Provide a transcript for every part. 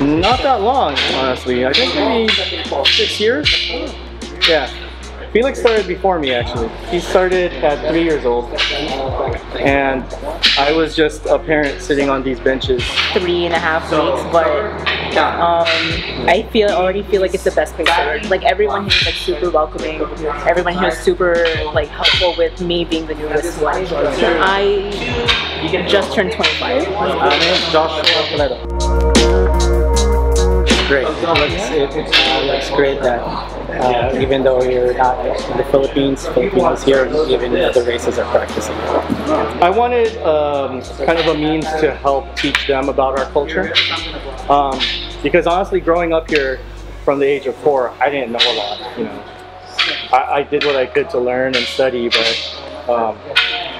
Not that long, honestly. I think maybe six years. Yeah. Felix started before me actually. He started at three years old. And I was just a parent sitting on these benches. three and a half weeks, but um, I feel already feel like it's the best place to learn. Like everyone here is like super welcoming. Everyone here is super like helpful with me being the newest one. I just turned 25. My name is Joshua Toledo. Great. It looks, it, it looks great that uh, even though you're not in the Philippines, Filipinos here, even the other races are practicing. I wanted um, kind of a means to help teach them about our culture. Um, because honestly, growing up here from the age of four, I didn't know a lot. You know, I, I did what I could to learn and study, but um,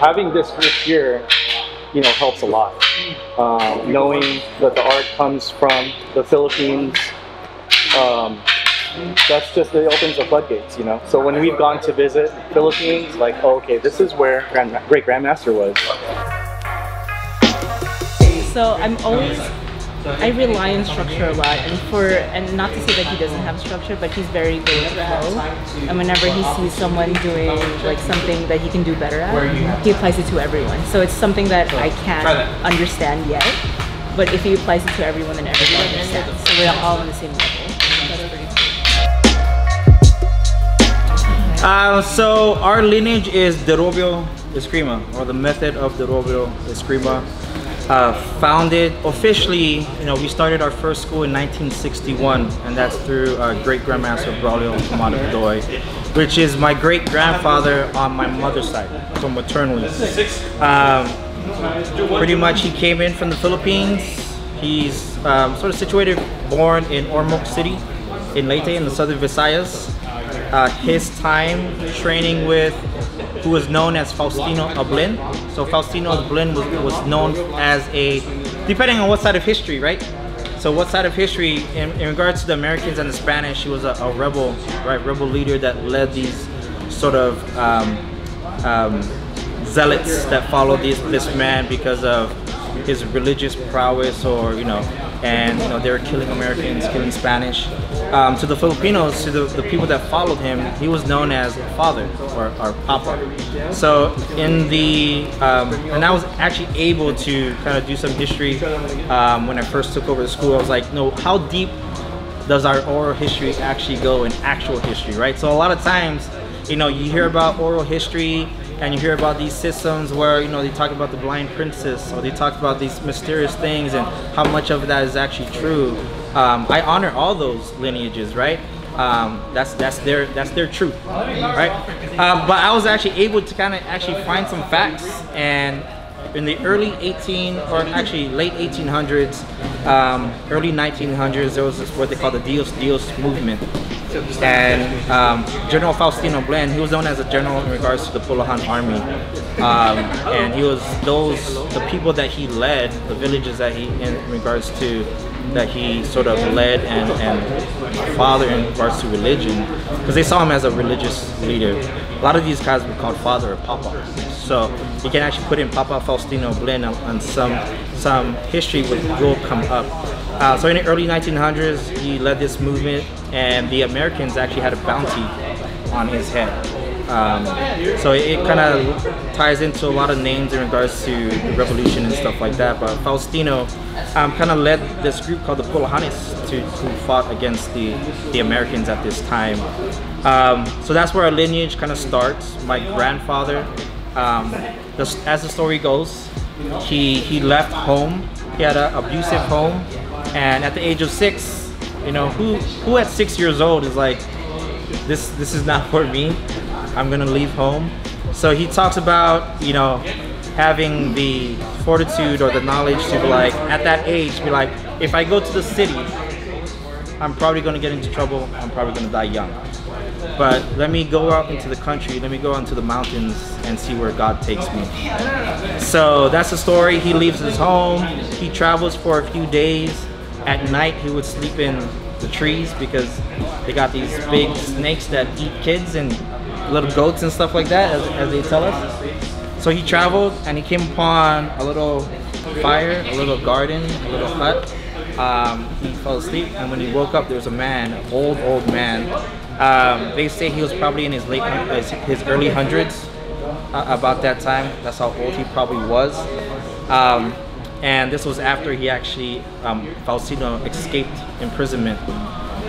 having this group here, you know, helps a lot. Um, knowing that the art comes from the Philippines, um, that's just it opens the floodgates, you know. So when we've gone to visit Philippines, like, oh, okay, this is where Grand, Great Grandmaster was. So I'm always I rely on structure a lot, and for and not to say that he doesn't have structure, but he's very good with flow. And whenever he sees someone doing like something that he can do better at, he applies it to everyone. So it's something that I can't understand yet, but if he applies it to everyone, then everyone understands. So we're all on the same level. Uh, so our lineage is the Derobio Escrima, or the method of the Derobio Escrima. Uh, founded officially, you know, we started our first school in 1961, and that's through uh, great grandmaster Braulio Manapadoy, which is my great grandfather on my mother's side, so maternally. Um, pretty much, he came in from the Philippines. He's um, sort of situated, born in Ormoc City, in Leyte, in the southern Visayas. Uh, his time training with who was known as Faustino Ablen. So Faustino Ablen was, was known as a, depending on what side of history, right? So what side of history, in, in regards to the Americans and the Spanish, he was a, a rebel, right? Rebel leader that led these sort of um, um, zealots that followed this, this man because of his religious prowess or, you know, and you know they were killing Americans, killing Spanish. Um, to the Filipinos, to the, the people that followed him, he was known as father or, or papa. So in the um, and I was actually able to kind of do some history um, when I first took over the school. I was like, no, how deep does our oral history actually go in actual history, right? So a lot of times, you know, you hear about oral history and you hear about these systems where you know they talk about the blind princess or they talk about these mysterious things and how much of that is actually true. Um, i honor all those lineages right? Um, that's that's their that's their truth right? Um, but i was actually able to kind of actually find some facts and in the early 18 or actually late 1800s um, early 1900s there was what they call the dios dios movement and um, General Faustino Ablen, he was known as a general in regards to the Pulahan army. Um, and he was those, the people that he led, the villages that he, in regards to, that he sort of led and, and father in regards to religion, because they saw him as a religious leader. A lot of these guys were called father or papa. So you can actually put in Papa Faustino Ablen and some, some history will, will come up. Uh, so in the early 1900s, he led this movement, and the Americans actually had a bounty on his head. Um, so it, kind of ties into a lot of names in regards to the revolution and stuff like that. But Faustino um, kind of led this group called the Pulahanes to who fought against the the Americans at this time. Um, so that's where our lineage kind of starts. My grandfather um, the, as the story goes, he he left home. He had an abusive home, and at the age of six, you know, who who at six years old is like, this this is not for me. I'm gonna leave home. So he talks about you know having the fortitude or the knowledge to be like at that age be like if I go to the city I'm probably gonna get into trouble. I'm probably gonna die young. But let me go out into the country. Let me go out into the mountains and see where God takes me. So that's the story. He leaves his home. He travels for a few days. At night he would sleep in the trees because they got these big snakes that eat kids and little goats and stuff like that as, as they tell us. So he traveled and he came upon a little fire a little garden a little hut. Um, he fell asleep and when he woke up there was a man an old old man. Um, they say he was probably in his late his, his early hundreds uh, about that time. That's how old he probably was. Um, and this was after he actually um, Faustino escaped imprisonment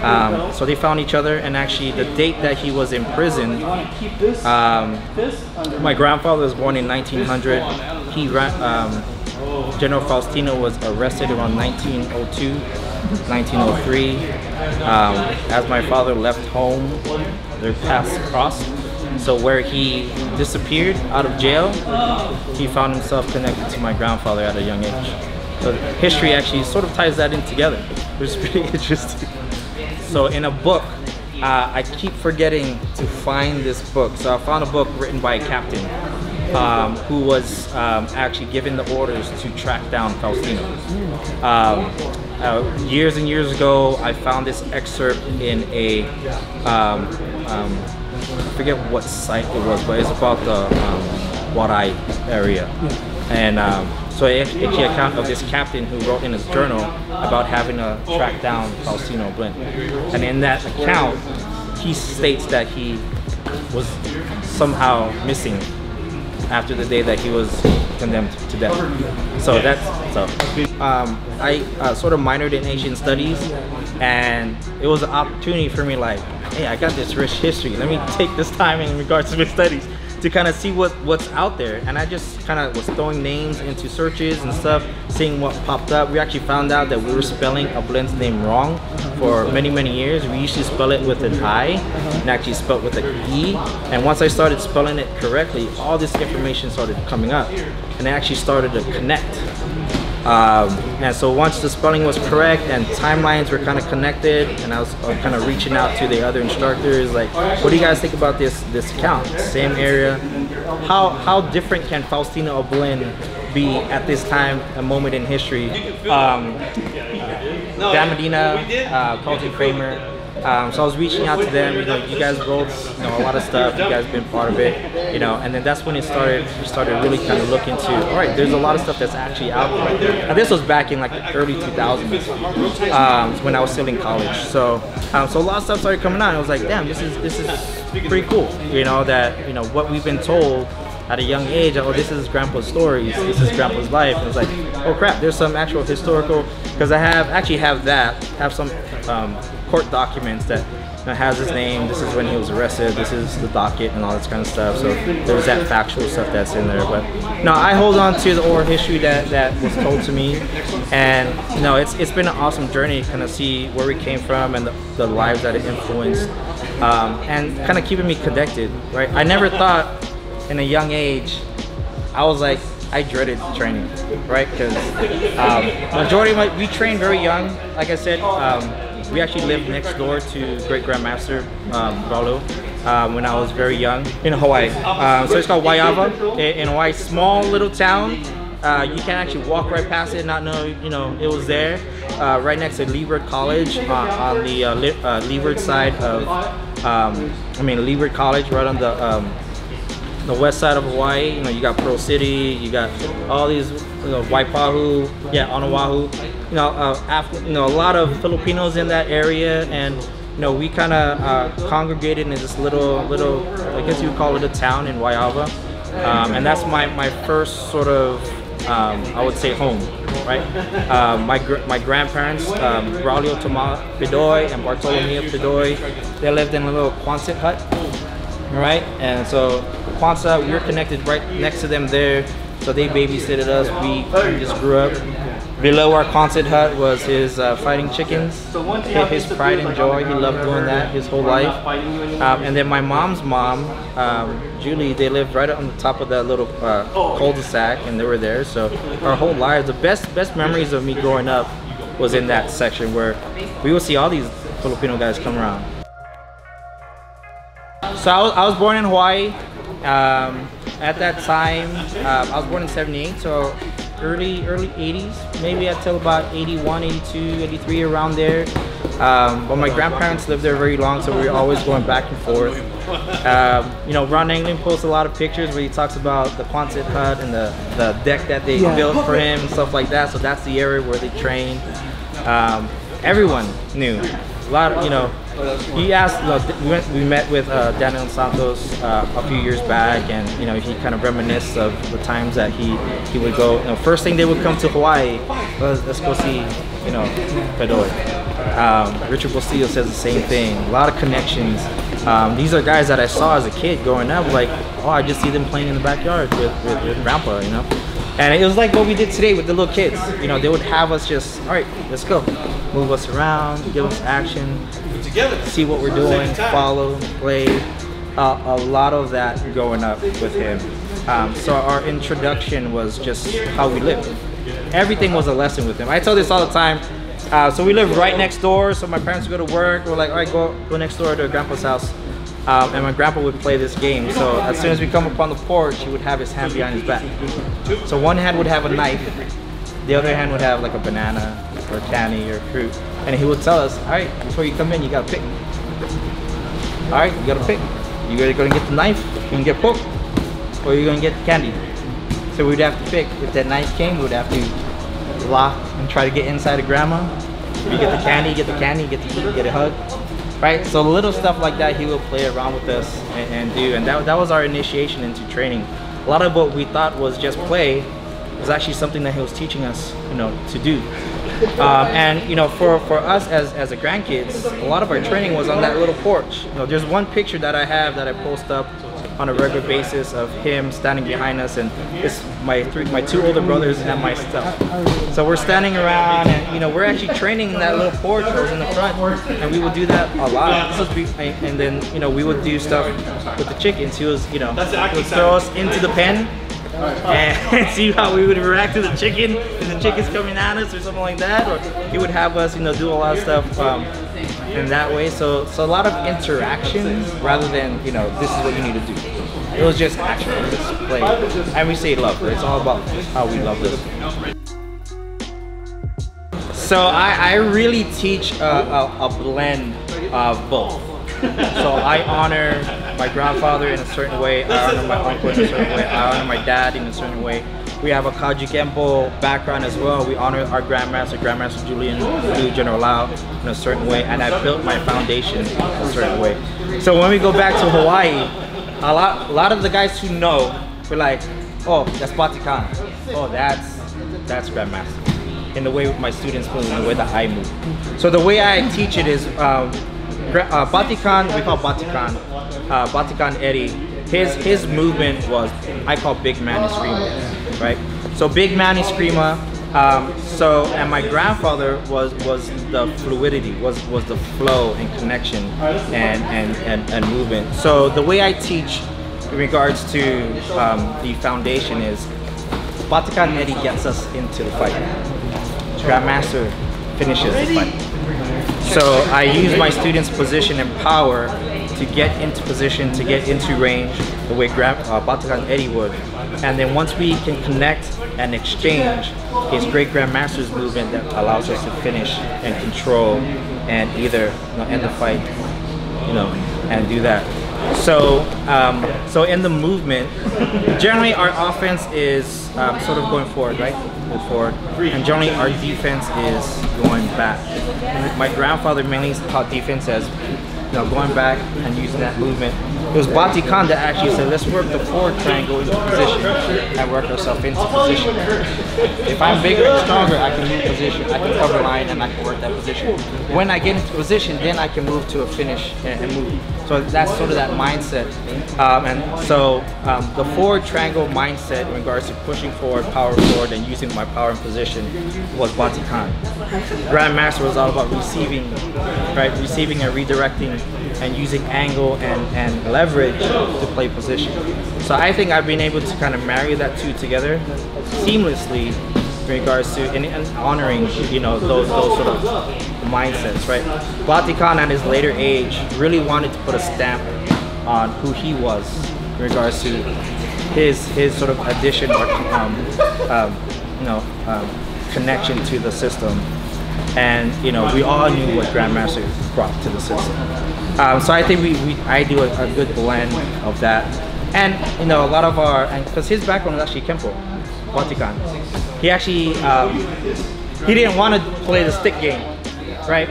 um, so they found each other and actually the date that he was in prison um, my grandfather was born in 1900 he um, General Faustino was arrested around 1902, 1903. Um, as my father left home, their paths crossed. So where he disappeared out of jail, he found himself connected to my grandfather at a young age. So history actually sort of ties that in together, which is pretty interesting. So in a book, uh, I keep forgetting to find this book. So I found a book written by a captain um, who was um, actually given the orders to track down Faustino. Um, uh, years and years ago, I found this excerpt in a, um, um, I forget what site it was, but it's about the um, Waray area. And so it's the account of this captain who wrote in his journal about having to track down Faustino Ablen. And in that account, he states that he was somehow missing after the day that he was condemned to death. So that's so. Um, I uh, sort of minored in Asian studies, and it was an opportunity for me. Like, hey, I got this rich history. Let me take this time in regards to my studies to kind of see what what's out there. And I just kind of was throwing names into searches and stuff seeing what popped up. We actually found out that we were spelling Ablen's name wrong for many many years. We used to spell it with an I and actually spelled with an E. And once I started spelling it correctly all this information started coming up. And I actually started to connect um, and so once the spelling was correct and timelines were kind of connected and I was uh, kind of reaching out to the other instructors like what do you guys think about this this count? Same area? How how different can Faustino Ablen be at this time a moment in history? Um, Medina uh, Carlton Kramer um, so I was reaching out to them, you know, you guys wrote, you know, a lot of stuff, you guys been part of it, you know, and then that's when it started, we started really kind of looking to, all right, there's a lot of stuff that's actually out there. And this was back in like the early 2000s, um, when I was still in college. So, um, so a lot of stuff started coming out and I was like, damn, this is, this is pretty cool, you know, that, you know, what we've been told at a young age, oh, this is grandpa's stories, this is grandpa's life. And it's like, oh crap, there's some actual historical, because I have, actually have that, have some um, court documents that you know, has his name, this is when he was arrested, this is the docket and all this kind of stuff. So there's that factual stuff that's in there. But no, I hold on to the oral history that, that was told to me. And you know, it's it's been an awesome journey kind of see where we came from and the, the lives that it influenced. Um, and kind of keeping me connected, right? I never thought in a young age, I was like, I dreaded training, right? Because um, majority of my, we train very young. Like I said, um, we actually lived next door to Great Grandmaster um, Braulio um, when I was very young in Hawaii. Um, so it's called Waiawa in Hawaii, small little town. Uh, you can actually walk right past it, not know you know it was there. Uh, right next to Leeward College uh, on the uh, uh, Leeward side of, um, I mean Leeward College, right on the um, the west side of Hawaii. You know, you got Pearl City, you got all these, you know, Waipahu, yeah, on Oahu. You know, uh, you know, a lot of Filipinos in that area, and you know, we kind of uh, congregated in this little, little, I guess you would call it a town in Waiawa, um, and that's my my first sort of, um, I would say, home. Right, um, my gr my grandparents, um, Braulio Toma Pedoy and Bartolomeo Pedoy, they lived in a little Quonset hut, right? And so Quonset, we were connected right next to them there. So they babysitted us. We, we just grew up. Below our Quonset hut was his uh, fighting chickens. His pride and joy. He loved doing that his whole life. Um, and then my mom's mom, um, Julie, they lived right on the top of that little uh, cul-de-sac, and they were there. So our whole lives, the best best memories of me growing up was in that section where we would see all these Filipino guys come around. So I was, I was born in Hawaii. Um, at that time, um, I was born in 78, so early early 80s, maybe until about 81, 82, 83, around there. Um, but my grandparents lived there very long, so we were always going back and forth. Um, you know, Ron Anglin posts a lot of pictures where he talks about the Quonset hut and the, the deck that they Yeah. built for him and stuff like that. So that's the area where they trained. Um, everyone knew. A lot of, you know, he asked, we, went, we met with uh, Daniel Santos uh, a few years back and, you know, he kind of reminisced of the times that he, he would go, you know, first thing they would come to Hawaii was, let's go see, you know, Pedoy. Um, Richard Bustillo says the same thing. A lot of connections. Um, these are guys that I saw as a kid growing up. Like, oh, I just see them playing in the backyard with, with, with Grandpa, you know. And it was like what we did today with the little kids. You know, they would have us just, all right, let's go, move us around, give us action, see what we're doing, follow, play. Uh, a lot of that going up with him. Um, so our introduction was just how we lived. Everything was a lesson with him. I tell this all the time. Uh, so we live right next door. So my parents would go to work. We're like, all right, go go next door to grandpa's house. Um, and my grandpa would play this game. So as soon as we come up on the porch, he would have his hand behind his back. So one hand would have a knife, the other hand would have like a banana or candy or fruit. And he would tell us, all right, before you come in, you gotta pick. All right, you gotta pick. You either gonna get the knife, you're gonna get poked, or you're gonna get candy. So we'd have to pick. If that knife came, we would have to lock and try to get inside of grandma. If you get the candy, get the candy, get the eat, get a hug. Right? So little stuff like that he will play around with us and, and do. And that, that was our initiation into training. A lot of what we thought was just play was actually something that he was teaching us, you know, to do. Um, and you know, for, for us as, as a grandkids, a lot of our training was on that little porch. You know, there's one picture that I have that I post up on a regular basis of him standing behind us, and it's my three, my two older brothers and myself. So we're standing around, and you know, we're actually training in that little porch that was in the front, and we would do that a lot. And then you know, we would do stuff with the chickens. He was, you know, he would throw us into the pen and see how we would react to the chicken if the chicken's coming at us or something like that or he would have us you know do a lot of stuff um, in that way. So so a lot of interaction rather than you know this is what you need to do. It was just action just play and we say love. It's all about how we love this so I, I really teach a, a, a blend of both. So I honor my grandfather in a certain way, I honor my uncle in a certain way, I honor my dad in a certain way. We have a Kajukenbo background as well. We honor our Grandmaster, Grandmaster Julian Blue Generalao in a certain way, and I built my foundation in a certain way. So when we go back to Hawaii, a lot, a lot of the guys who know, we're like, oh, that's Batikan. Oh, that's, that's Grandmaster. In the way my students move, in the way that I move. So the way I teach it is, um, uh, Batikan, we call Batikan, uh, Batikan Eddie. His his movement was I call Big Manny Screamer, right? So Big Manny Screamer. Um, so and my grandfather was was the fluidity, was was the flow and connection and and and, and movement. So the way I teach in regards to um, the foundation is Batikan Eddie gets us into the fight. Grandmaster finishes the fight. So I use my students' position and power to get into position, to get into range, the way uh, Batikan Eddie would. And then once we can connect and exchange, his great grandmaster's movement that allows us to finish and control and either you know, end the fight, you know, and do that. So, um, so in the movement, generally our offense is um, sort of going forward, right? And generally our defense is going back. My grandfather mainly taught defense as you know, going back and using that movement. It was Batikan that actually said, let's work the forward triangle into position and work ourselves into position. If I'm bigger and stronger, I can move position, I can cover line, and I can work that position. When I get into position, then I can move to a finish and, and move. So that's sort of that mindset. Um, and so um, the forward triangle mindset in regards to pushing forward, power forward, and using my power and position was Batikan. Grandmaster was all about receiving, right? Receiving and redirecting and using angle and, and leverage to play position. So I think I've been able to kind of marry that two together seamlessly in regards to and, honoring you know those those sort of mindsets, right? Batikan at his later age really wanted to put a stamp on who he was in regards to his his sort of addition or um, um, you know um, connection to the system and you know we all knew what Grandmaster brought to the system. Um, so I think we, we I do a, a, good blend of that, and you know a lot of our because his background is actually Kempo, Batikan. He actually um, he didn't want to play the stick game, right?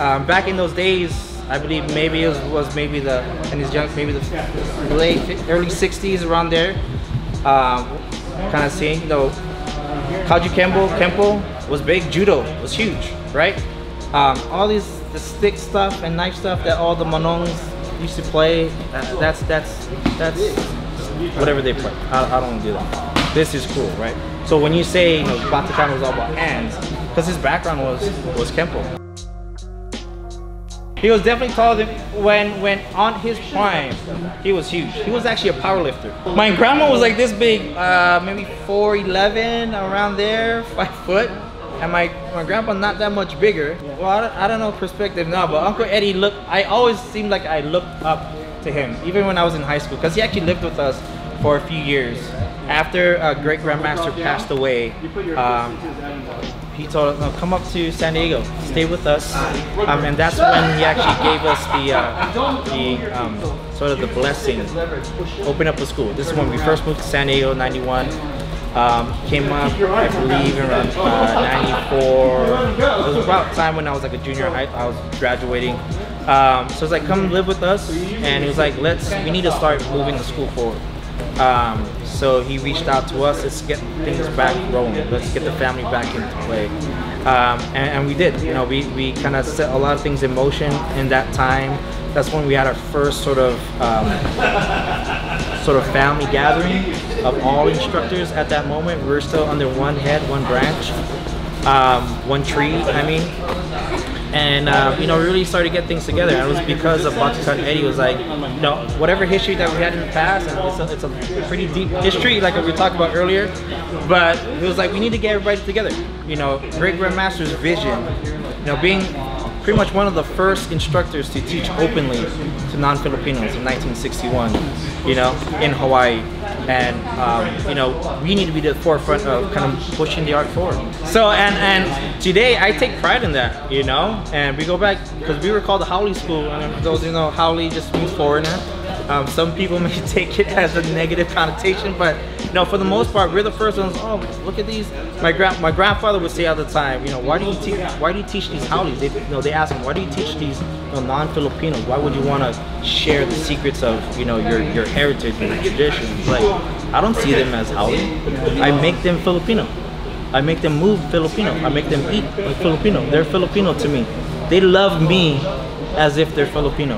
Um, back in those days, I believe maybe it was, was maybe the in his young maybe the late early 60s around there. Um, kind of seeing you know Kajukenbo Kempo was big, judo was huge, right? Um, all these the stick stuff and knife stuff that all the Manongs used to play, uh, that's that's that's whatever they play. I, I don't do that. This is cool, right? So when you say you know, Batikan was all about hands, because his background was was Kempo. He was definitely taller than when when on his prime. He was huge. He was actually a power lifter. My grandma was like this big, uh, maybe 4'11", around there, five foot. And my, my grandpa not that much bigger. Well, I don't, I don't know perspective now, but Uncle Eddie looked, I always seemed like I looked up to him, even when I was in high school, because he actually lived with us for a few years. After a great grandmaster passed away, um, he told us, no, come up to San Diego, stay with us. Um, and that's when he actually gave us the, uh, the um, sort of the blessing, open up a school. This is when we first moved to San Diego, 91. Um, came up, I believe, around uh, 94. It was about time when I was like a junior high, I was graduating. Um, so it's like, come live with us. And he was like, let's, we need to start moving the school forward. Um, so he reached out to us, let's get things back rolling. Let's get the family back into play. Um, and, and, we did, you know, we, we kind of set a lot of things in motion in that time. That's when we had our first sort of um, sort of family gathering of all instructors at that moment. We were still under one head, one branch, um, one tree, I mean and uh, you know really started to get things together. And it was because of Batikan Eddie was like, you know, whatever history that we had in the past, and it's a, it's a pretty deep history, like we talked about earlier. But it was like we need to get everybody together. You know, Great Grandmaster's vision, you know, being pretty much one of the first instructors to teach openly to non-Filipinos in 1961, you know, in Hawaii. And, um, you know, we need to be the forefront of kind of pushing the art forward. So, and, and today I take pride in that, you know, and we go back, because we were called the Haole School, and those you know, Haole just means foreigner. Um, some people may take it as a negative connotation, but know, for the most part, we're the first ones. Oh, look at these. My grand my grandfather would say all the time, you know, why do you teach why do you teach these Haoles? They, you know, they ask him, why do you teach these you know, non-Filipinos? Why would you want to share the secrets of you know your your heritage and your traditions? Like, I don't see them as Haole. I make them Filipino. I make them move Filipino. I make them eat like Filipino. They're Filipino to me. They love me as if they're Filipino.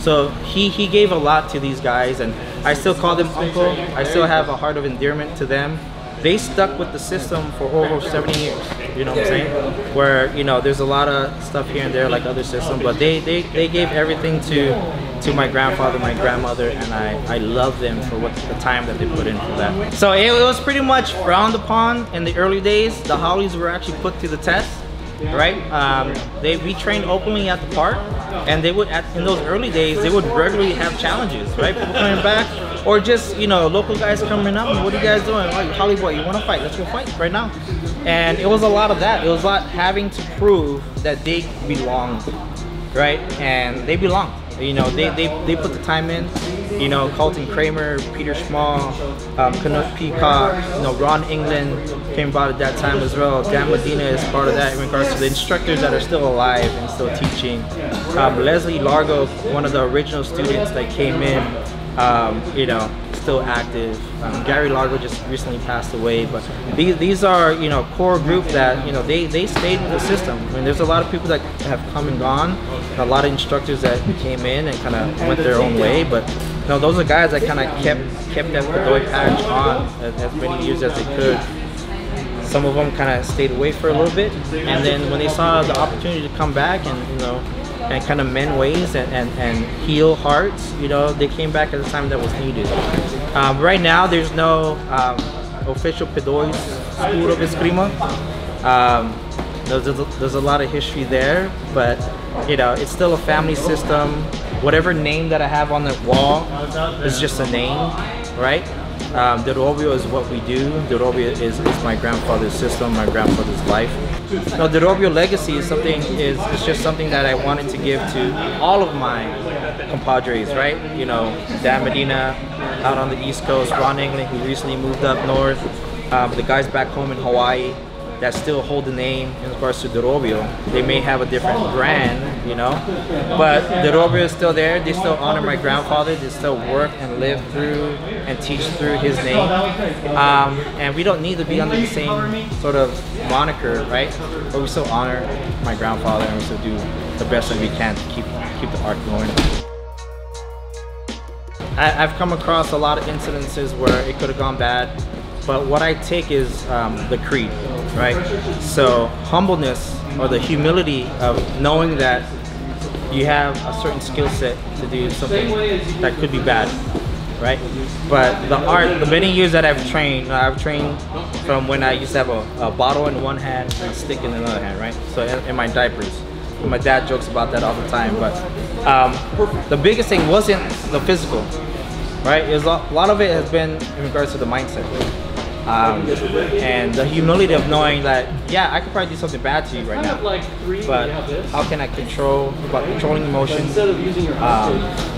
So he, he gave a lot to these guys and I still call them uncle. I still have a heart of endearment to them. They stuck with the system for over 70 years. You know what I'm saying? Where, you know, there's a lot of stuff here and there like other systems, but they, they, they gave everything to to my grandfather, my grandmother, and I, I love them for what the time that they put in for that. So it, it was pretty much frowned upon in the early days. The Haoles were actually put to the test right? Um, they we trained openly at the park, and they would at, in those early days they would regularly have challenges, right? People coming back, or just you know local guys coming up. What are you guys doing? Like Hollywood, you want to fight? Let's go fight right now. And it was a lot of that. It was a lot having to prove that they belonged, right? And they belong. You know, they, they, they put the time in. You know, Colton Kramer, Peter Small, um, Knut Peacock, you know, Ron England came about at that time as well. Dan Medina is part of that in regards to the instructors that are still alive and still teaching. Um, Leslie Largo, one of the original students that came in, um, you know, still active. Um, Gary Largo just recently passed away, but these, these are you know core group that you know they, they stayed with the system. I mean, there's a lot of people that have come and gone, a lot of instructors that came in and kind of went their own way, but know those are guys that kind of kept kept that Pedoy patch on as, as many years as they could. Some of them kind of stayed away for a little bit, and then when they saw the opportunity to come back and you know and kind of mend ways and, and, and heal hearts, you know, they came back at the time that was needed. Um, right now, there's no um, official Pedoy School of Eskrima. Um, there's, a, there's a lot of history there, but you know, it's still a family system. Whatever name that I have on the wall is just a name, right? Um, Derobio is what we do. Derobio is, is my grandfather's system, my grandfather's life. No, Derobio legacy is something is, is just something that I wanted to give to all of my compadres, right? You know, Dan Medina out on the East Coast, Ron England who recently moved up north, um, the guys back home in Hawaii that still hold the name in regards to Derobio. They may have a different brand, you know, but the Derobio is still there. They still honor my grandfather. They still work and live through and teach through his name. Um, and we don't need to be under the same sort of moniker, right? But we still honor my grandfather and we still do the best that we can to keep keep the art going. I, have come across a lot of incidences where it could have gone bad, but what I take is um, the creed, right? So humbleness or the humility of knowing that you have a certain skill set to do something that could be bad, right? But the art, the many years that I've trained, I've trained from when I used to have a, a bottle in one hand and a stick in another hand, right? So in, in my diapers. My dad jokes about that all the time, but um, the biggest thing wasn't the physical, right? It was a lot of it has been in regards to the mindset. Um, and the humility of knowing that, yeah, I could probably do something bad to you right now, but how can I control, about controlling emotions, um,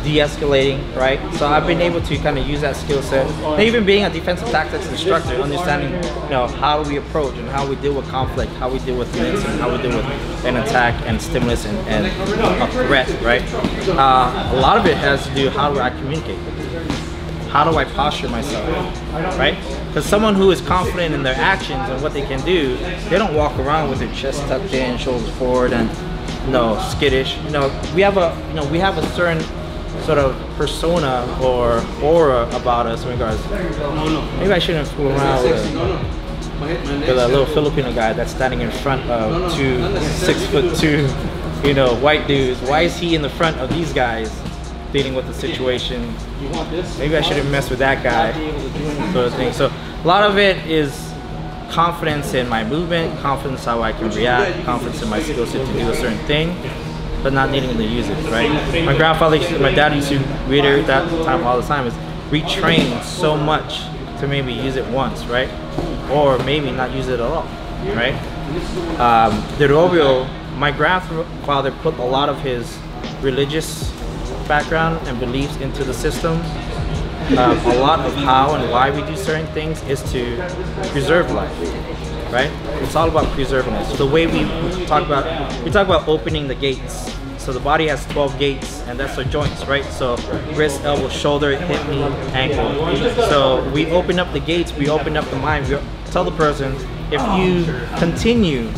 de-escalating, right? So I've been able to kind of use that skill set, and even being a defensive tactics instructor, understanding, you know, how we approach and how we deal with conflict, how we deal with threats, and how we deal with an attack and stimulus and, and a threat, right? Uh, a lot of it has to do how do I communicate how do I posture myself, right? Because someone who is confident in their actions and what they can do, they don't walk around with their chest tucked in, shoulders forward, and you know, skittish. You know, we have a, you know, we have a certain sort of persona or aura about us in regards. Maybe I shouldn't fool around with a, with a little Filipino guy that's standing in front of two six foot two, you know, white dudes. Why is he in the front of these guys? Dealing with the situation. Maybe I shouldn't mess with that guy, sort of thing. So a lot of it is confidence in my movement, confidence how I can react, confidence in my skill set to do a certain thing, but not needing to use it, right? My grandfather, my dad used to reiterate that time all the time is retrain so much to maybe use it once, right? Or maybe not use it at all, right? Um, Derobio, my grandfather put a lot of his religious background and beliefs into the system. Um, a lot of how and why we do certain things is to preserve life, right? It's all about preserving it. So the way we talk about, we talk about opening the gates. So the body has 12 gates, and that's our joints, right? So wrist, elbow, shoulder, hip, knee, ankle. So we open up the gates, we open up the mind. We tell the person, if you continue,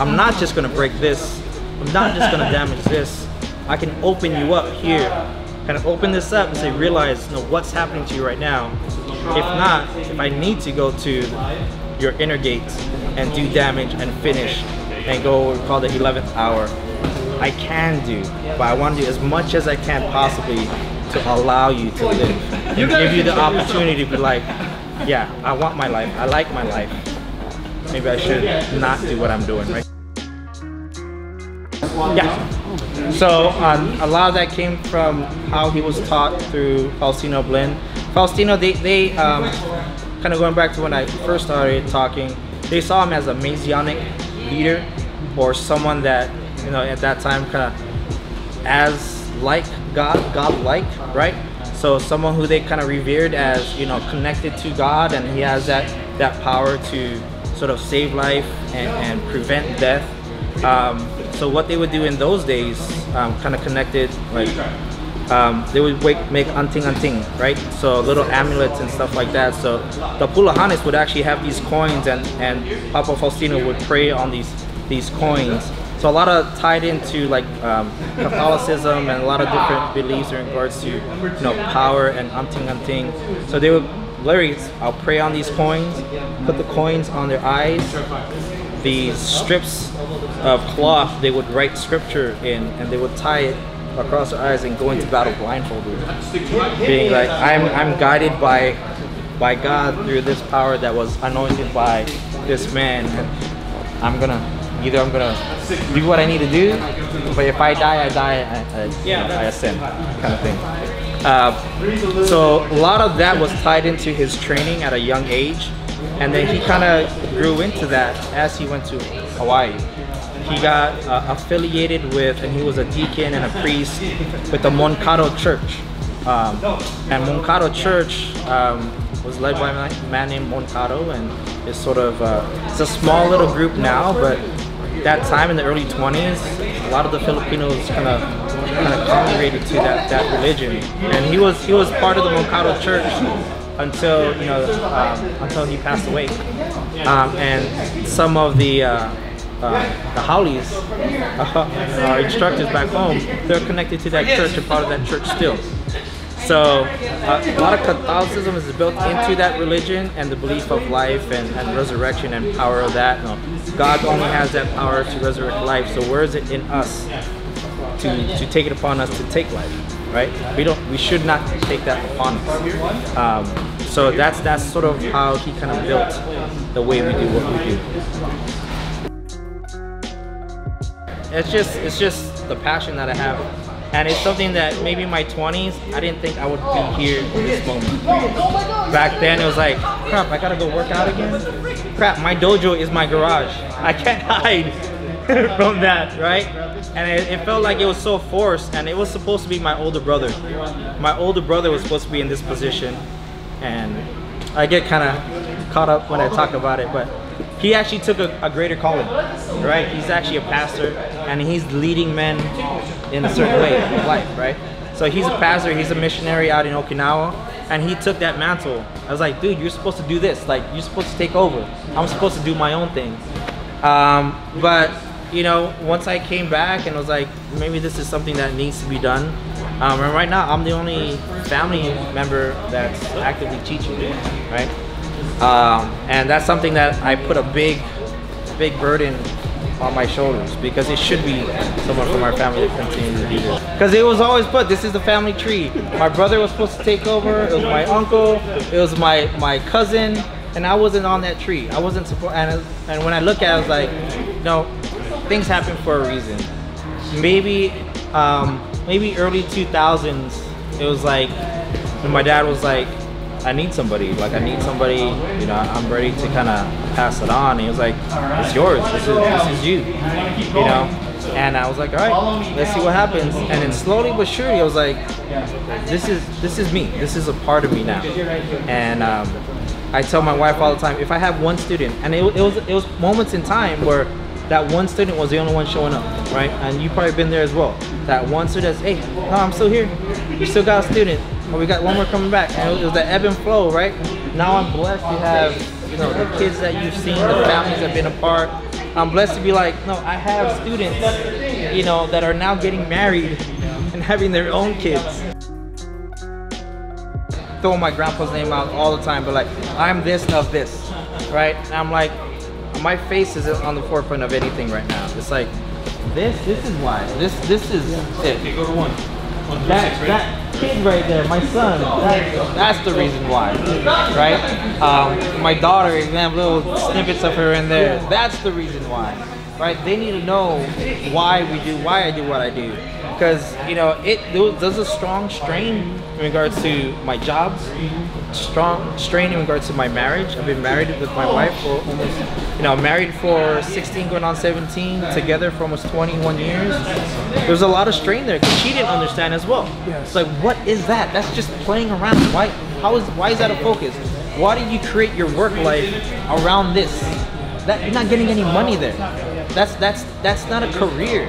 I'm not just gonna break this, I'm not just gonna damage this, I can open you up here. Kind of open this up and say, realize you know, what's happening to you right now. If not, if I need to go to your inner gates and do damage and finish and go what we call the 11th hour, I can do, but I want to do as much as I can possibly to allow you to live and give you the opportunity to be like, yeah, I want my life, I like my life. Maybe I should not do what I'm doing, right? Yeah. So um, a lot of that came from how he was taught through Faustino Ablen. Faustino, they, they um, kind of going back to when I first started talking, they saw him as a Messianic leader or someone that, you know, at that time kind of as like God, God-like, right? So someone who they kind of revered as, you know, connected to God and he has that, that power to sort of save life and, and prevent death. Um, so what they would do in those days, um, kind of connected like um, they would make, make anting anting, right? So little amulets and stuff like that. So the Pulahanes would actually have these coins, and and Papa Faustino would pray on these these coins. So a lot of tied into like um, Catholicism and a lot of different beliefs in regards to you know power and anting anting. So they would literally, I'll pray on these coins, put the coins on their eyes. These strips of cloth they would write scripture in, and they would tie it across their eyes and go into battle blindfolded, being like, I'm I'm guided by by God through this power that was anointed by this man. And I'm gonna either I'm gonna do what I need to do, but if I die, I die. I, I, you know, I ascend, kind of thing. Uh, so a lot of that was tied into his training at a young age, and then he kind of grew into that as he went to Hawaii he got uh, affiliated with, and he was a deacon and a priest with the Moncado Church. Um, and Moncado Church um, was led by a man named Moncado, and it's sort of uh, it's a small little group now, but that time in the early 20s, a lot of the Filipinos kind of kind of congregated to that, that religion, and he was he was part of the Moncado Church until you know um, until he passed away, um, and some of the uh, uh, the Haoles, uh, our instructors back home, they're connected to that church and part of that church still. So uh, a lot of Catholicism is built into that religion and the belief of life and, and resurrection and power of that. God only has that power to resurrect life. So where is it in us to, to take it upon us to take life, right? We don't, we should not take that upon us. Um, so that's that's sort of how he kind of built the way we do what we do it's just it's just the passion that I have. And it's something that maybe in my 20s, I didn't think I would be here in this moment. Back then, it was like, crap, I gotta go work out again? Crap, my dojo is my garage. I can't hide from that, right? And it, it, felt like it was so forced, and it was supposed to be my older brother. My older brother was supposed to be in this position, and I get kind of caught up when I talk about it, but he actually took a, a, greater calling, right? He's actually a pastor and he's leading men in a certain way of life, right? So he's a pastor, he's a missionary out in Okinawa, and he took that mantle. I was like, dude, you're supposed to do this. Like, you're supposed to take over. I'm supposed to do my own thing. Um, but, you know, once I came back and was like, maybe this is something that needs to be done. Um, and right now, I'm the only family member that's actively teaching, right? Um, and that's something that I put a big, big burden on my shoulders because it should be someone from our family that continues to do this. Because it was always put, this is the family tree. My brother was supposed to take over, it was my uncle, it was my, my cousin, and I wasn't on that tree. I wasn't support, and, and when I look at it, I was like, no, things happen for a reason. Maybe, um, maybe early 2000s, it was like, when my dad was like, I need somebody. Like I need somebody. You know, I'm ready to kind of pass it on. And he was like, "It's yours. This is this is you." You know. And I was like, "All right, let's see what happens." And then slowly but surely, I was like, "This is this is me. This is a part of me now." And um, I tell my wife all the time, if I have one student, and it, it was it was moments in time where that one student was the only one showing up, right? And you've probably been there as well. That one student, says, hey, no, I'm still here. You still got a student but we got one more coming back. And it was the ebb and flow, right? Now I'm blessed to have, you know, the kids that you've seen, the families that have been apart. I'm blessed to be like, no, I have students, you know, that are now getting married and having their own kids. Throw my grandpa's name out all the time, but like, I'm this of this, right? And I'm like, my face is on the forefront of anything right now. It's like, this, this is why. This, this is it. Okay, go to one. That, that kid right there, my son, that, that's the reason why, right? Um, my daughter, have little snippets of her in there. That's the reason why, right? They need to know why we do, why I do what I do because you know it there's a strong strain in regards to my jobs strong strain in regards to my marriage. I've been married with my wife for almost you know married for 16 going on 17 together for almost 21 years. There's a lot of strain there because she didn't understand as well. Yes. it's like what is that? That's just playing around. Why how is why is that a focus? Why did you create your work life around this? That you're not getting any money there. That's that's that's not a career.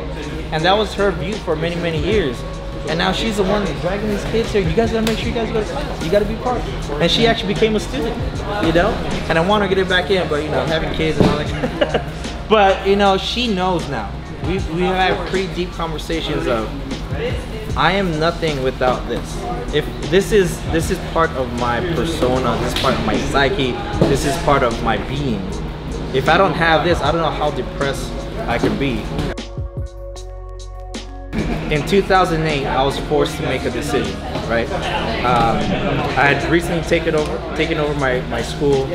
And that was her view for many many years And now she's the one dragging these kids here. You guys gotta make sure you guys go to class. You gotta be part. And she actually became a student, you know? And I want to get it back in, but you know, having kids and all that. but you know, she knows now. We we have pretty deep conversations of I am nothing without this. If this is this is part of my persona, this is part of my psyche, this is part of my being. If I don't have this, I don't know how depressed I can be. In 2008, I was forced to make a decision, right? Um, I had recently taken over taken over my, my school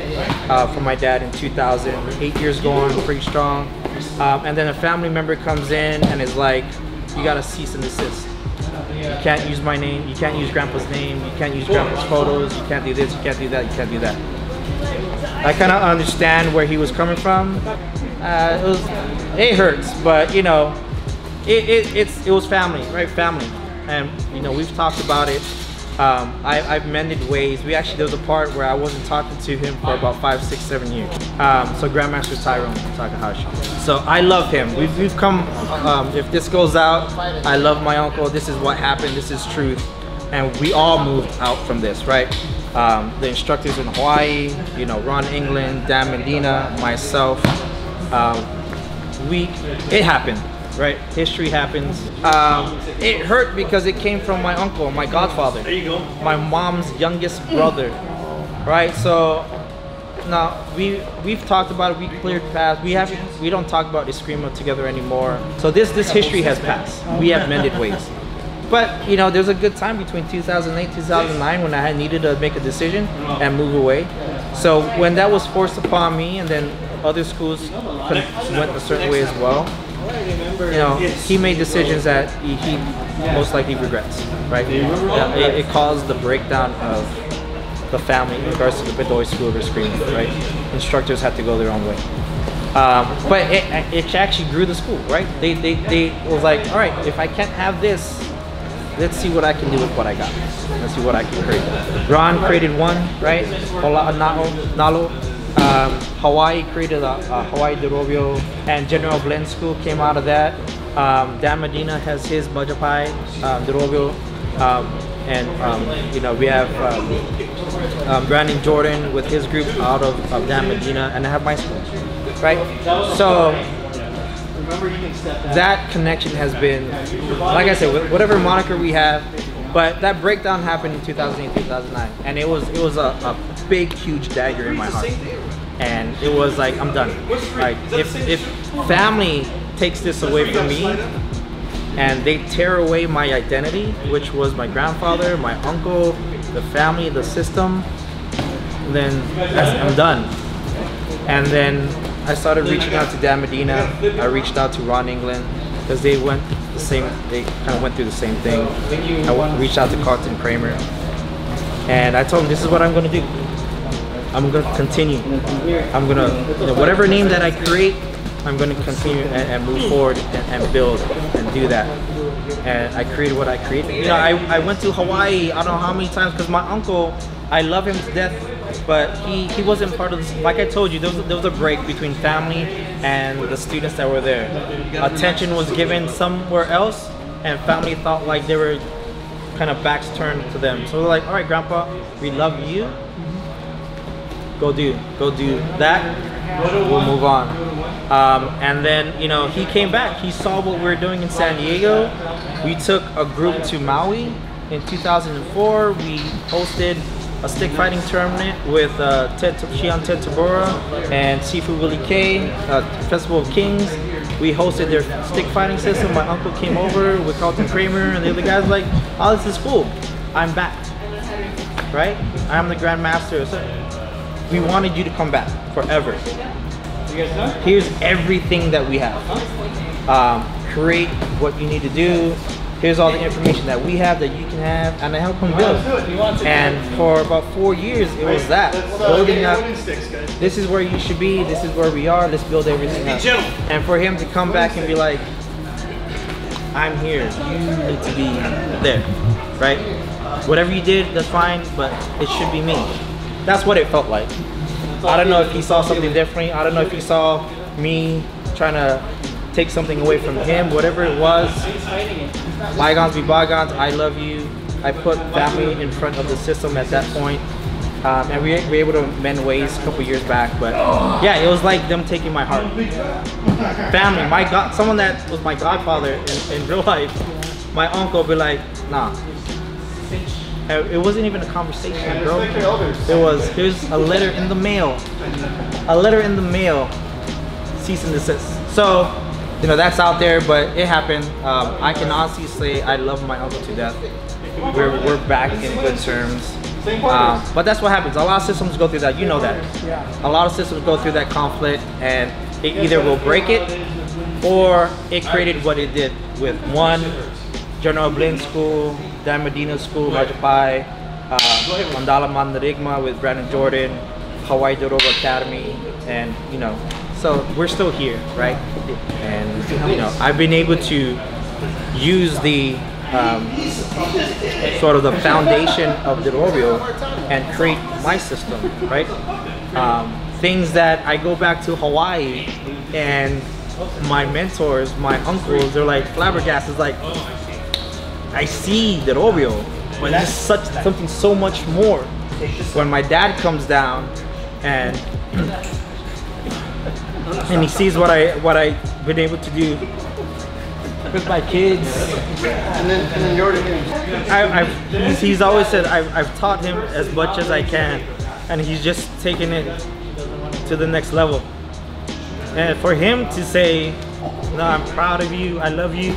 uh, from my dad in 2000. Eight years going, pretty strong. Um, and then a family member comes in and is like, you gotta cease and desist. You can't use my name, you can't use grandpa's name, you can't use grandpa's photos, you can't do this, you can't do that, you can't do that. I kind of understand where he was coming from. Uh, it was, it hurts, but you know, it, it, it's, it was family, right? Family. And you know, we've talked about it. Um, I, I've mended ways. We actually, there was a part where I wasn't talking to him for about five, six, seven years. Um, so Grandmaster Tyrone Takahashi. So I love him. We've, we've come, um, if this goes out, I love my uncle. This is what happened. This is truth. And we all moved out from this, right? Um, the instructors in Hawaii, you know, Ron England, Dan Medina, myself. Um, we, it happened right? History happens. Um, it hurt because it came from my uncle, my godfather. There you go. My mom's youngest brother, right? So now we we've talked about it. We cleared past. We have we don't talk about Eskrima together anymore. So this this history has passed. We have mended ways. But you know, there's a good time between 2008 2009 when I had needed to make a decision and move away. So when that was forced upon me, and then other schools went a certain way as well you know, he made decisions that he, he most likely regrets, right? Yeah, it, it, caused the breakdown of the family in regards to the Pedoy School of Eskrima, right? Instructors had to go their own way. Um, but it, it actually grew the school, right? They, they, they was like, all right, if I can't have this, let's see what I can do with what I got. Let's see what I can create. Ron created one, right? Hola Nalo, um, Hawaii created a, a Hawaii Derobio and General Blend School came out of that. Um, Dan Medina has his Majapai um, Derobio. Um, and um, you know we have um, um, Brandon Jordan with his group out of, of Dan Medina and I have my school, right? So that connection has been, like I said, whatever moniker we have, but that breakdown happened in 2008, 2009, and it was it was a, a big, huge dagger in my heart and it was like I'm done. Like if if family takes this away from me and they tear away my identity, which was my grandfather, my uncle, the family, the system, then I'm done. And then I started reaching out to Dan Medina. I reached out to Ron England because they went the same. They kind of went through the same thing. I reached out to Carlton Kramer, and I told him this is what I'm to do. I'm gonna continue. I'm gonna, you know, whatever name that I create, I'm gonna continue and, and move forward and, and, build and do that. And I created what I created. You know, I, I went to Hawaii, I don't know how many times, because my uncle, I love him to death, but he, he wasn't part of this. Like I told you, there was, there was a break between family and the students that were there. Attention was given somewhere else, and family thought like they were kind of backs turned to them. So we're like, all right, grandpa, we love you, go do go do that we'll move on um, and then you know he came back he saw what we were doing in san diego we took a group to maui in 2004 we hosted a stick fighting tournament with uh, Ted Shion Ted Tabora and Sifu Willie K, uh, Festival of Kings. We hosted their stick fighting system. My uncle came over with Carlton Kramer and the other guys like, oh, this is cool. I'm back, right? I'm the Grandmaster. So we wanted you to come back forever. Here's everything that we have. Um, create what you need to do. Here's all the information that we have that you can have, and I help them build. And for about four years, it was that building up. This is where you should be. This is where we are. Let's build everything up. And for him to come back and be like, "I'm here. You need to be there, right? Whatever you did, that's fine, but it should be me." that's what it felt like. I don't know if he saw something different. I don't know if he saw me trying to take something away from him, whatever it was. Bygones be bygones. I love you. I put family in front of the system at that point. Um, and we were able to mend ways a couple years back, but yeah, it was like them taking my heart. Family, my god, someone that was my godfather in, in real life, my uncle be like, nah. It wasn't even a conversation, bro. It was here's a letter in the mail, a letter in the mail, cease and desist. So, you know that's out there, but it happened. Um, I can honestly say I love my uncle to death. We're we're back in good terms. Um, but that's what happens. A lot of systems go through that. You know that. A lot of systems go through that conflict, and it either will break it, or it created what it did with one General Blinn School, Dan Medina School, Rajapai, uh, Mandala Mandarigma with Brandon Jordan, Hawaii Derobio Academy, and you know, so we're still here, right? And you know, I've been able to use the um, sort of the foundation of Derobio and create my system, right? Um, things that I go back to Hawaii and my mentors, my uncles, they're like flabbergasted, like I see Derobio, but it's such something so much more. When my dad comes down and and he sees what I what I've been able to do with my kids. And then, and then Jordan. I, I've, he's, he's always said I've, I've taught him as much as I can, and he's just taking it to the next level. And for him to say, "No, I'm proud of you. I love you.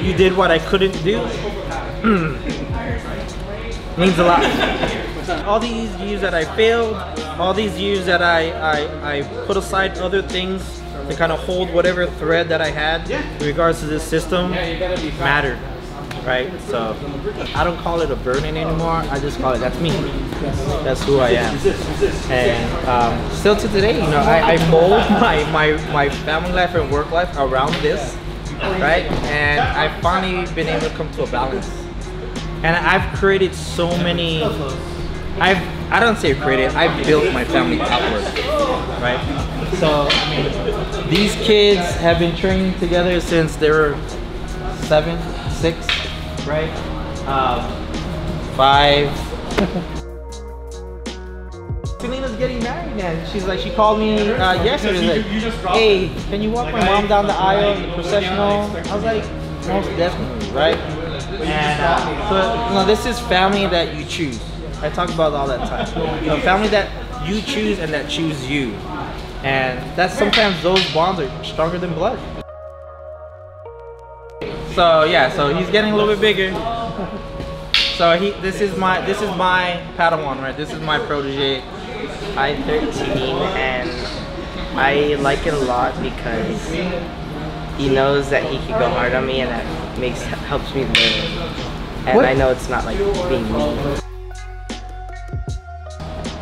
You did what I couldn't do," means a lot. All these years that I failed, all these years that I, I, I put aside other things to kind of hold whatever thread that I had in regards to this system mattered, right? So I don't call it a burden anymore. I just call it that's me. That's who I am. And um, still to today, you know, I, I mold my, my, my family life and work life around this, right? And I've finally been able to come to a balance. And I've created so many. I've I don't say created. I've built my family outward, right? So I mean, these kids have been training together since they were seven, six, right? Um, five. Selena's getting married now. She's like, she called me uh, yesterday. Like, hey, can you walk my mom down the aisle in the processional? I was like, most definitely, right? And uh, so, you know, this is family that you choose. I talk about it all that time. Know, family that you choose and that choose you. And that's sometimes those bonds are stronger than blood. So yeah, so he's getting a little bit bigger. So he, this is my, this is my Padawan, right? This is my protege. I'm 13 and I like it a lot because he knows that he can go hard on me and that makes helps me learn. And What? I know it's not like being mean.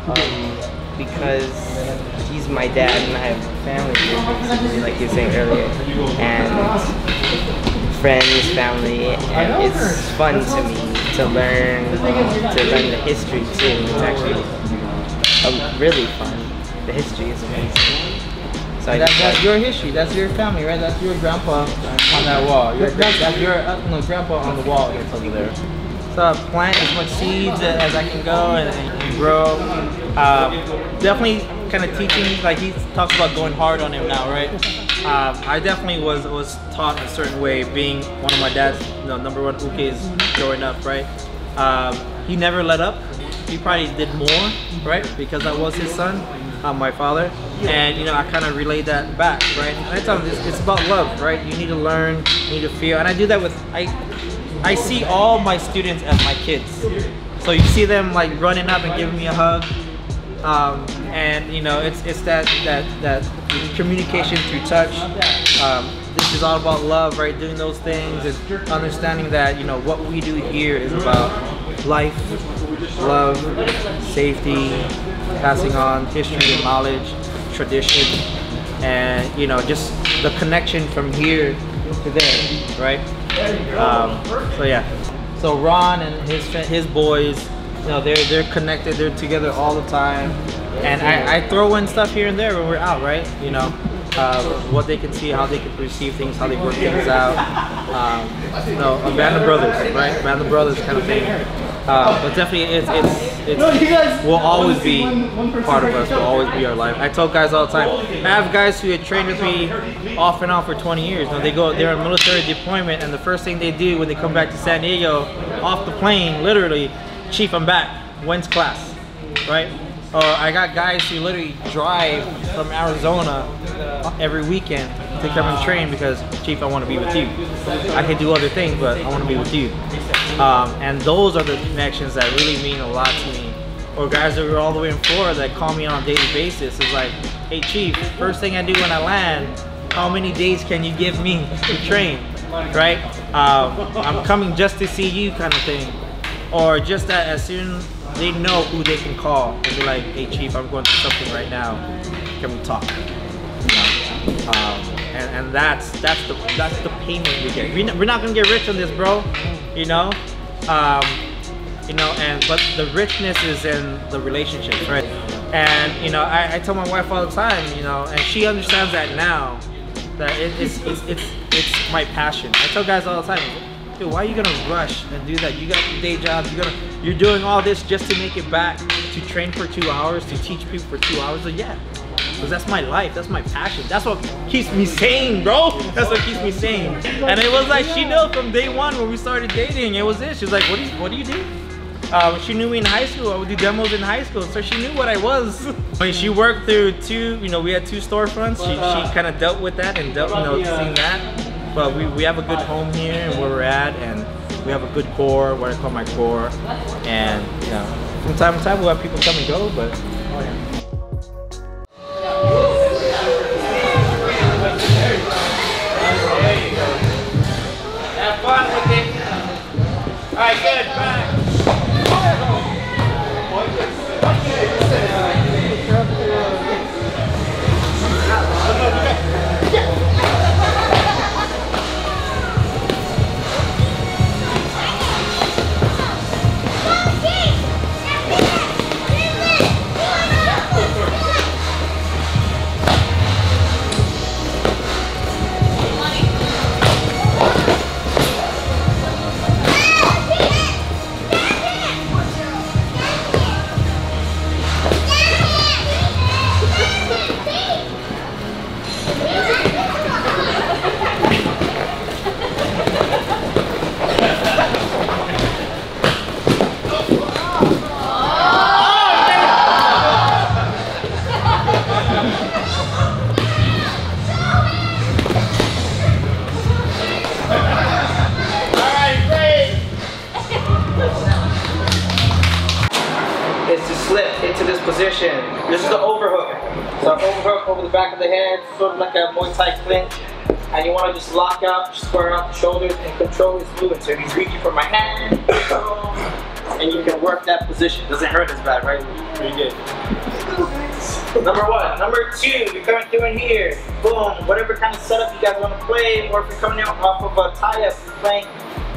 Um, because he's my dad and I have family here, like you were saying earlier, and friends, family, and it's fun to me to learn to learn the history too. It's actually um, really fun. The history is amazing. So That, that's your history. That's your family, right? That's your grandpa on that wall. Your, that's, that's your uh, no, grandpa on the wall that's over there. So plant as much seeds as I can go and, and grow. Um, definitely kind of teaching, like he talks about going hard on him now, right? Um, I definitely was was taught a certain way, being one of my dad's you know, number one ukes growing up, right? Um, he never let up. He probably did more, right? Because I was his son, uh, my father, and you know I kind of relayed that back, right? And I tell him it's, it's about love, right? You need to learn, you need to feel, and I do that with I. I see all my students as my kids. So you see them like running up and giving me a hug, um, and you know it's it's that that that communication through touch. Um, this is all about love, right? Doing those things and understanding that you know what we do here is about life, love, safety, passing on history and knowledge, tradition, and you know just the connection from here to there, right? Um, so yeah. So Ron and his his boys, you know, they're they're connected. They're together all the time, and I, I throw in stuff here and there when we're out, right? You know, uh, what they can see, how they can perceive things, how they work things out. Um, you know, a band of brothers, right? Band of brothers kind of thing. Uh, but definitely, it's it's it's will always be part of us. Will always be our life. I tell guys all the time. I have guys who had trained with me off and on for 20 years. You know, they go, they're on military deployment, and the first thing they do when they come back to San Diego, off the plane, literally, Chief, I'm back. When's class? Right? Or I got guys who literally drive from Arizona every weekend to come and train because, Chief, I want to be with you. I can do other things, but I want to be with you. Um, and those are the connections that really mean a lot to me. Or guys that are all the way in Florida that call me on a daily basis is like, hey Chief, first thing I do when I land, how many days can you give me to train, right? Um, I'm coming just to see you kind of thing. Or just that as soon they know who they can call and be like, hey Chief, I'm going through something right now. Can we talk? Um, and, and that's that's the that's the payment we get. We, we're not gonna get rich on this, bro. You know, um, you know, and but the richness is in the relationships, right? And you know, I, I tell my wife all the time, you know, and she understands that now, that it, it's, it's it's it's my passion. I tell guys all the time, dude, why are you gonna rush and do that? You got your day job, you're gonna you're doing all this just to make it back to train for two hours, to teach people for two hours. So yeah, because that's my life, that's my passion. That's what keeps me sane, bro. That's what keeps me sane. And it was like she knew from day one when we started dating. It was it. She was like, what do you what do you do? Um, she knew me in high school. I would do demos in high school, so she knew what I was. I mean, she worked through two. You know, we had two storefronts. She, she kind of dealt with that and dealt, you know, seeing that. But we, we have a good home here and where we're at, and we have a good core, what I call my core. And you know, from time to time we'll have people come and go, but oh yeah. You guys want to play, or if you're coming out off of a tie-up, playing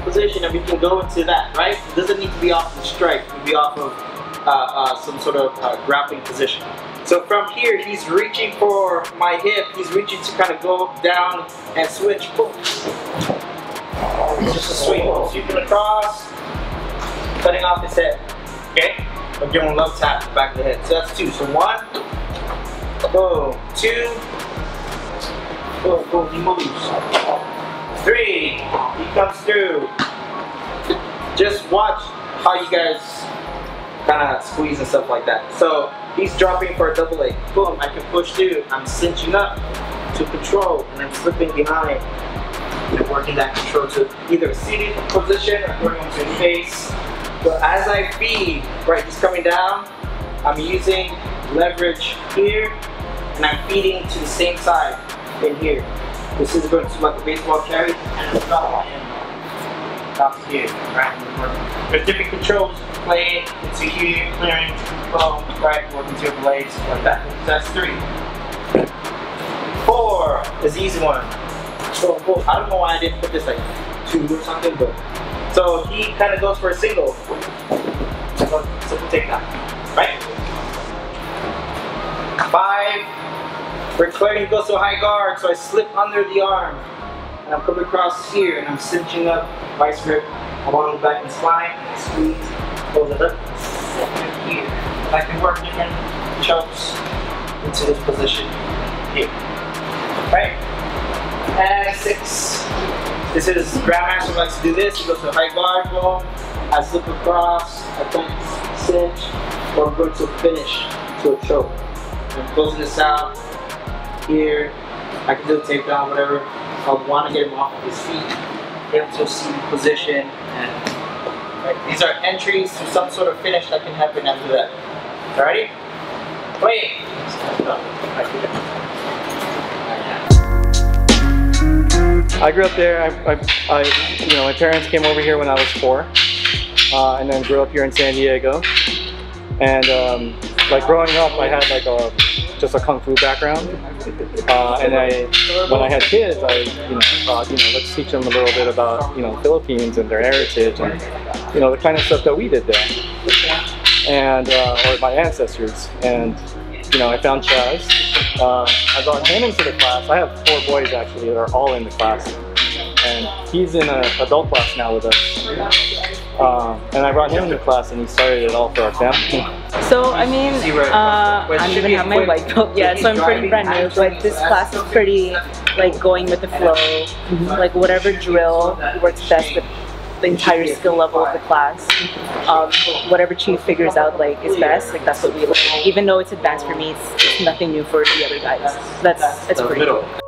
position, and we can go into that, right? It doesn't need to be off the strike. It can be off of uh, uh, some sort of uh, grappling position. So from here, he's reaching for my hip. He's reaching to kind of go down and switch. Boom. Just a sweep. Sweeping across, cutting off his head. Okay? I'm giving a love tap back of the head. So that's two. So one, boom, two, boom, boom, he moves. Three, he comes through. Just watch how you guys kind of squeeze and stuff like that. So he's dropping for a double leg. Boom, I can push through. I'm cinching up to control and I'm slipping behind and working that control to either a seated position or going your face. But as I feed, right, he's coming down, I'm using leverage here and I'm feeding to the same side in here. This is going to like a baseball carry and it's not Not here, right? There's different controls. Play into clearing, boom, right, working to your blades, like that. That's three. Four is the easy one. So. I don't know why I didn't put this like two or something, but so he kind of goes for a single. So, simple takedown, right? Five, Ric Flair, he goes to high guard, so I slip under the arm. And I'm coming across here, and I'm cinching up vice grip along the back and spine, squeeze, close it up, here. And I can work different chokes into this position here. Right? And six. This is Grandmaster likes to do this. He goes to high guard roll. I slip across, I don't cinch, or go to finish, to a choke. I'm closing this out here. I can do a takedown, whatever. I want to get him off of his feet, get him to a seated position, and right, these are entries to some sort of finish that can happen after that. Alrighty? Wait. I grew up there. I, I, I, you know, my parents came over here when I was four, uh, and then grew up here in San Diego. And um, like growing up, I had like a just a kung fu background. Uh, and I, when I had kids, I, you know, thought, you know, let's teach them a little bit about, you know, Philippines and their heritage and, you know, the kind of stuff that we did there, and uh, or my ancestors. And you know, I found Chaz. Uh, I brought him into the class. I have four boys actually that are all in the class, and he's in an adult class now with us. Um, and I brought him to class, and he started it all for our family. So I mean, uh, I don't even have my white belt yet, so I'm pretty brand new. But this class is pretty like going with the flow. Like whatever drill works best with the entire skill level of the class. Um, whatever chief figures out like is best, like that's what we like. Even though it's advanced for me, it's, it's nothing new for the other guys. That's it's pretty cool.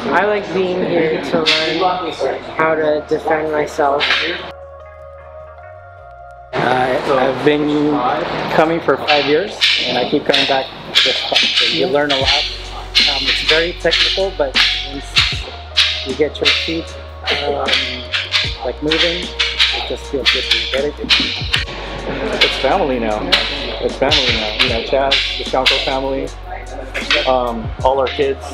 Well, I like being here to learn how to defend myself. Uh, I've been coming for five years, and I keep coming back to this class. So you learn a lot. Um, it's very technical, but once you get your feet um, like moving, it just feels good to get it. It's family now. It's family now. You know, Chaz, the Siangco family, um, all our kids,